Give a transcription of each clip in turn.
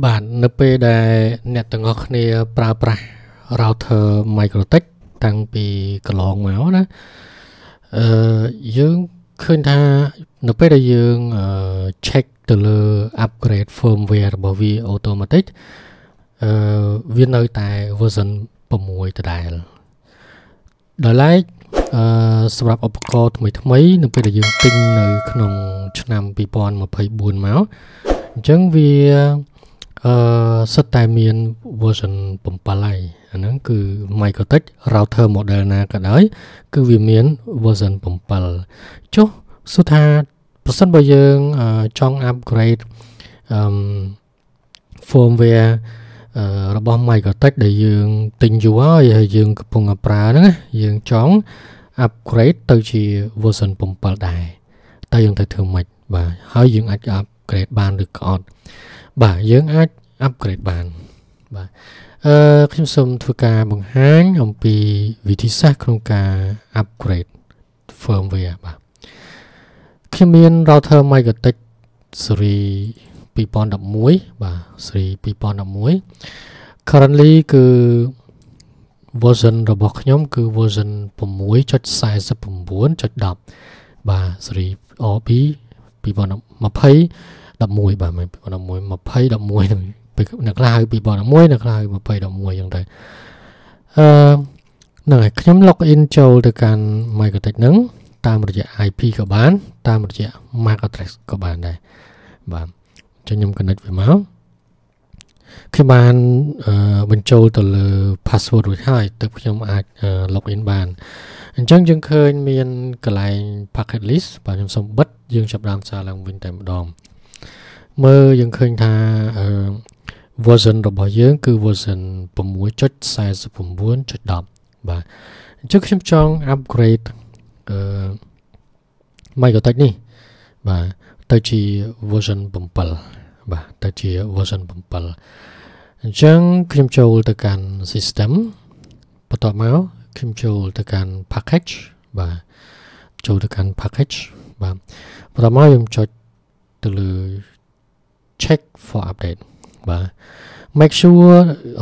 បាទនៅពេលដែលអ្នកទាំងអស់គ្នាប្រើប្រាស់ router MikroTik តាំងពីកន្លងមកណាអឺយើងឃើញថានៅពេលដែលយើង check ទៅលើ upgrade firmware របស់វា automatic អឺវានៅតែ version 6ដដែលដោយឡែកអឺសម្រាប់ឧបករណ៍ថ្មីថ្មីនៅពេលដែលយើងទិញនៅ ក្នុង ឆ្នាំ2024មកអញ្ចឹងវា អឺសិតតែមាន version 7ហើយអាហ្នឹងគឺ MikroTik router model ណាក៏ដោយគឺវាមាន version 7ចុះសួរថាប្រសិនបើយើងចង់ upgrade អឺ firmware របស់ MikroTik ដែលយើងទិញយូរហើយហើយយើងកំពុងប្រើហ្នឹងយើងចង់ upgrade ទៅជា version 7ដែរតើយើងត្រូវធ្វើម៉េចបាទហើយយើងអាច upgrade បានឬក៏អត់បាទយើងអាច upgrade បានបាទអឺខ្ញុំសូមធ្វើការបង្ហាញអំពីវិធីសាស្ត្រក្នុងការ upgrade firmware បាទខ្ញុំមាន router MikroTik Series 2011បាទ Series 2011 currently គឺ version របស់ខ្ញុំ គឺ version 6.49.10បាទ Series OB 2020 11បាទ2011 20 11នឹងនៅខ្លះហៅ2011នៅខ្លះហៅ2011ចឹងទៅអឺហ្នឹងហើយខ្ញុំ log in ចូលទៅកាន់ MicroTech ហ្នឹងតាមរយៈ IP ក៏បាន តាមរយៈ MAC address ក៏បានដែរបាទចុះខ្ញុំ connect វាមកខ្ញុំបានបញ្ចូលទៅលើ password រួចហើយទើបខ្ញុំអាច log in បានអញ្ចឹងយើងឃើញមានកន្លែង packet list បាទខ្ញុំសូមបិទយើងចាប់ដើមសារឡើងវិញតែម្ដង មើលយើងឃើញថា version របស់យើង គឺ version 6.49.10បាទអញ្ចឹងខ្ញុំចង់ upgrade អឺ MicroTech នេះ បាទទៅជា version 7បាទទៅជា version 7អញ្ចឹងខ្ញុំចូលទៅកាន់ system បន្ទាប់មកខ្ញុំចូលទៅកាន់ package បាទចូលទៅកាន់ package បាទបន្ទាប់មកខ្ញុំចុចទៅលើ check for update បាទ make sure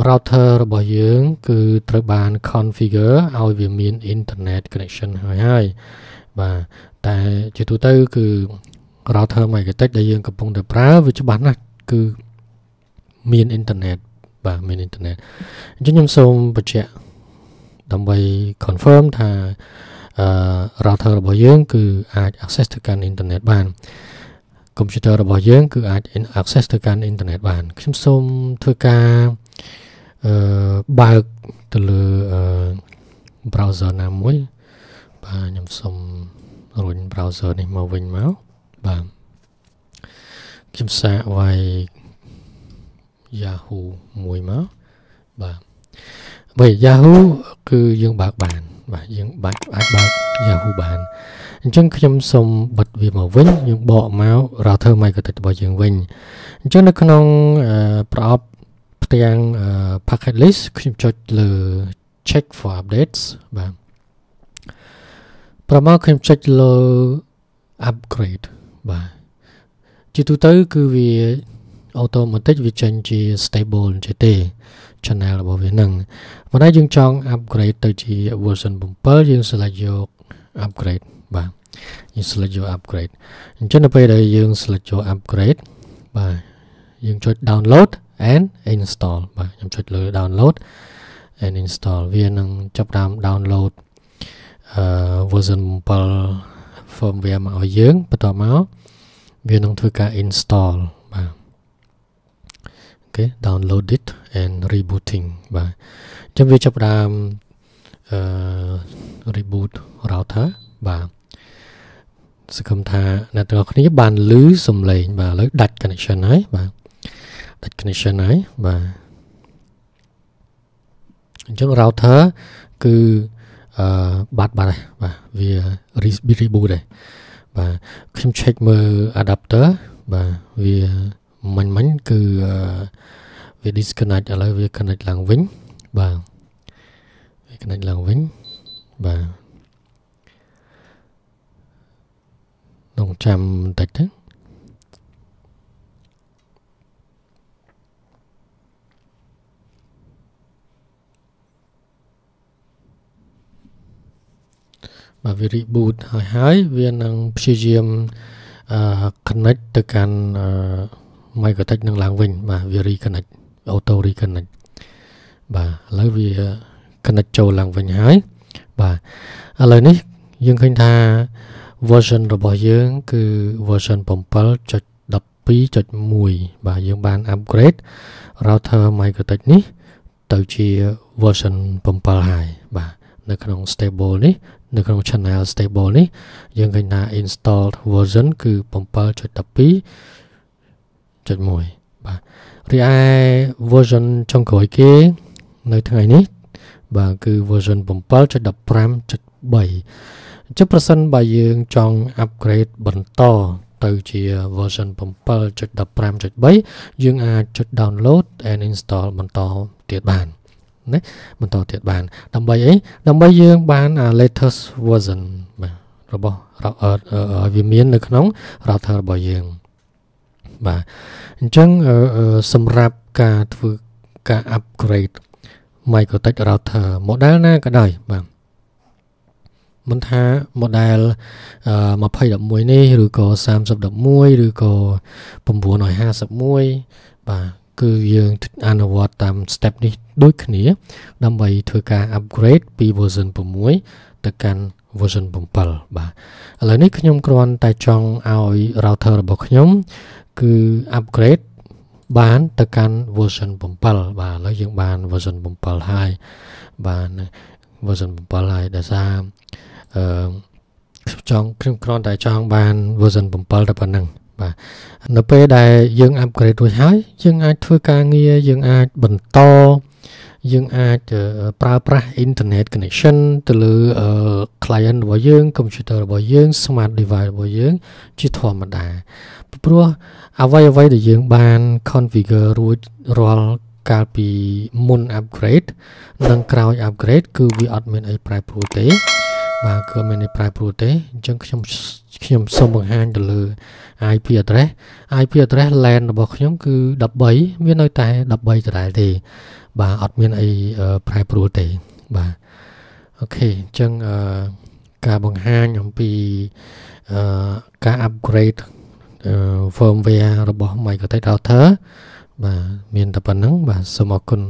router របស់យើង គឺត្រូវបាន configure ឲ្យវាមាន internet connection ហើយហើយបាទតែជាទូទៅ គឺ router MikroTik ដែលយើងកំពុងតែប្រើវាច្បាស់ណាស់គឺមាន internet បាទមាន internet អញ្ចឹងខ្ញុំសូមបញ្ជាក់ដើម្បី confirm ថាអឺ router របស់យើង គឺអាច access ទៅកាន់ internet បាន កុំព្យូទ័ររបស់យើងគឺអាច access ទៅកាន់អ៊ីនធឺណិតបានខ្ញុំសូមធ្វើការអឺបើកទៅលើអឺ browser ណាមួយបាទខ្ញុំសូមរុញ browser នេះមកវិញមកបាទខ្ញុំសាកវាយ Yahoo មួយមកបាទបើ Yahoo គឺយើងបើកបាន បាទយើងបាច់អាចបើក Yahoo បាន អញ្ចឹងខ្ញុំសូមបិទវាមកវិញយើងបកមក router MikroTik របស់យើងវិញអញ្ចឹងនៅក្នុងប្រអប់ផ្ទាំង packet list ខ្ញុំចុចលើ check for updates បាទប្រមកខ្ញុំចុចលើ upgrade បាទជាទូទៅគឺវា automatic វាចេញជា stable ជាទេ channel របស់វានឹងប៉ុន្តែយើងចង់ upgrade ទៅជា version 7យើង select យក upgrade បាទយើង select យក upgrade អញ្ចឹងនៅពេលដែលយើង select យក upgrade បាទយើងចុច download and install បាទខ្ញុំចុចលើ download and install វានឹងចាប់តាម download អឺ version 7 firmware មកឲ្យយើងបន្ទាប់មកវានឹងធ្វើការ install បាទ okay download it and rebooting បាទអញ្ចឹងវាចាប់ផ្ដើមអឺ reboot router បាទ សង្ឃឹមថាអ្នកទាំងអស់គ្នាបានឮសំឡេងបាទឥឡូវដាច់ connection ហើយបាទដាច់ connection ហើយបាទអញ្ចឹង router គឺអឺបាត់បាត់ហើយបាទវា reboot ហើយបាទខ្ញុំ check មើល adapter បាទវាមិញមិញគឺវា disconnect ឥឡូវវា connect ឡើងវិញបាទវា connect ឡើងវិញបាទ ចាំបន្តិចទៅបាទវា reboot ហើយហើយវានឹងព្យាយាមអឺ connect ទៅកាន់អឺ microtech នឹងឡើងវិញបាទវា reconnect auto reconnect បាទឥឡូវវា connect ចូលឡើងវិញហើយបាទឥឡូវនេះយើងឃើញថា version របស់យើងគឺ version 7.12.1បាទយើងបាន upgrade router Microtech នេះ ទៅជា version 7ហើយបាទនៅក្នុង stable នេះនៅក្នុង channel stable នេះយើងឃើញថា installed version គឺ7.12.1បាទរីឯ version ចុងក្រោយគេនៅថ្ងៃនេះបាទគឺ version 7.15.3 អញ្ចឹងប្រសិនបើយើងចង់ upgrade បន្តទៅជា version 7.15.3យើងអាចចុច download and install បន្តទៀតបានណាបន្តទៀតបាន ដើម្បីអីដើម្បីយើងបាន latest version បាទរបស់ឲ្យវាមាននៅក្នុង router របស់យើងបាទអញ្ចឹងសម្រាប់ការធ្វើការ upgrade Microtech router model ណាក៏ដោយបាទ មិនថា model 2011នេះឬក៏3011ឬក៏951បាទគឺយើងអនុវត្តតាម step នេះដូចគ្នា ដើម្បីធ្វើការ upgrade ពី version 6ទៅកាន់ version 7បាទឥឡូវនេះខ្ញុំគ្រាន់តែចង់ឲ្យ router របស់ខ្ញុំ គឺ upgrade បានទៅកាន់ version 7បាទឥឡូវយើងបាន version 7ហើយបាទ version 7ហើយដោយសារ អឺចង់ខ្ញុំគ្រាន់តែចង់បាន version 7តែប៉ុណ្ណឹងបាទនៅពេលដែលយើង upgrade រួចហើយយើងអាចធ្វើការងារយើងអាចបន្តយើងអាចប្រើប្រាស់ internet connection ទៅលើ client របស់យើង computer របស់យើង smart device របស់យើង ជាធម្មតាព្រោះអ្វីអ្វីដែលយើងបាន configure រួចរាល់កាលពីមុន upgrade និងក្រោយ upgrade គឺវាអត់មានអីប្រែប្រួលទេ បាទគឺមានន័យប្រែប្រួលទេអញ្ចឹងខ្ញុំខ្ញុំសូមបង្ហាញទៅលើ IP address IP address LAN របស់ខ្ញុំគឺ13មាននៅតែ13ដដែលទេ បាទអត់មានអីប្រែប្រួលទេបាទអូខេអញ្ចឹងការបង្ហាញអំពីការ upgrade firmware របស់ Microtek router បាទមានតែប៉ុណ្្នឹងបាទសូមអរគុណ